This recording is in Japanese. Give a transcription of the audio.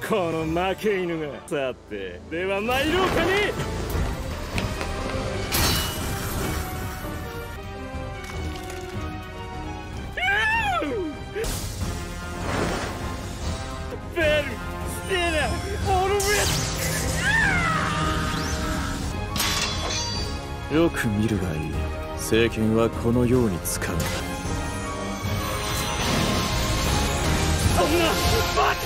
この負け犬が。さてでは参ろうかね。ベよく見るがいい。政権はこのように使う。そんなバカ